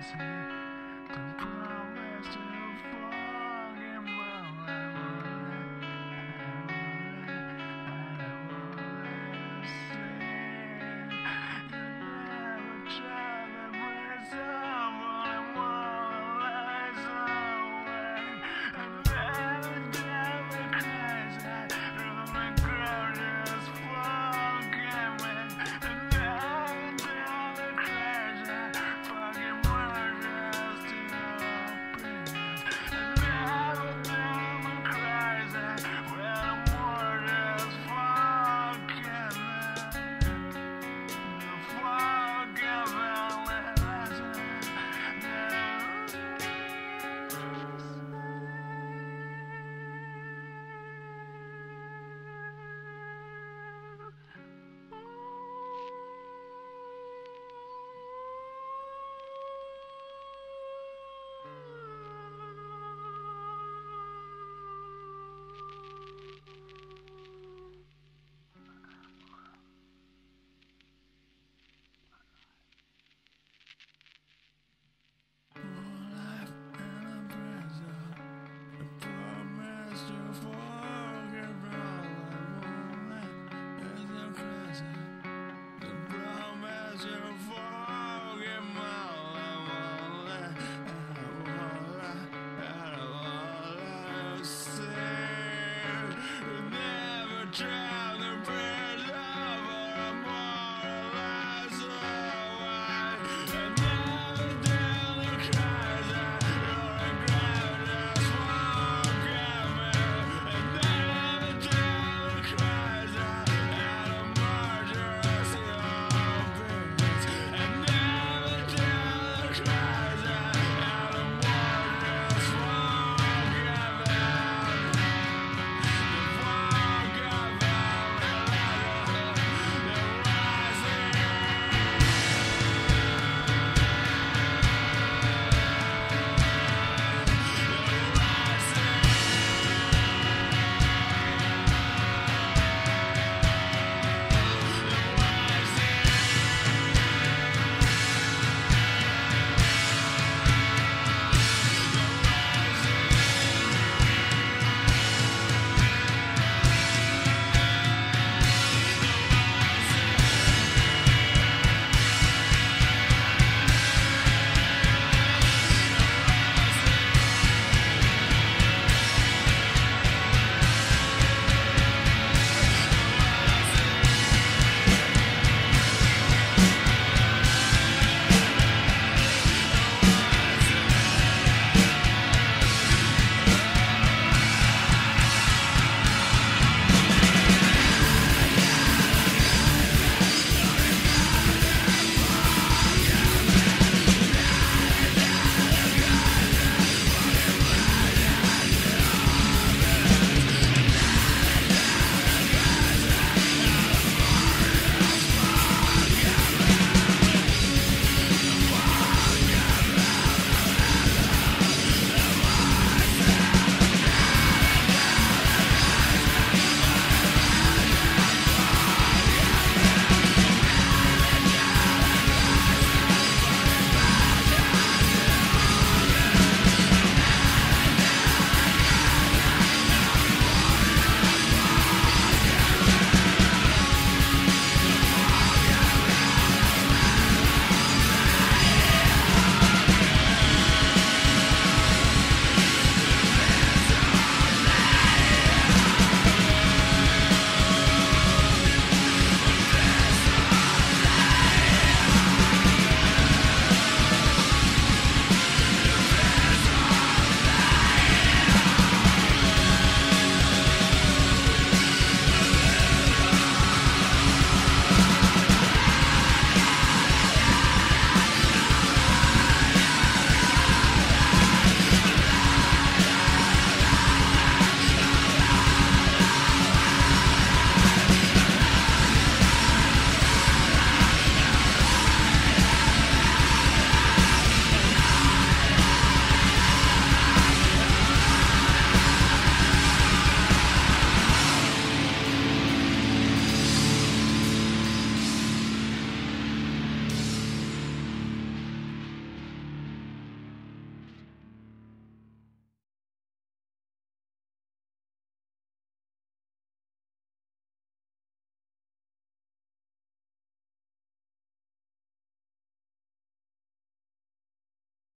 Don't pull out western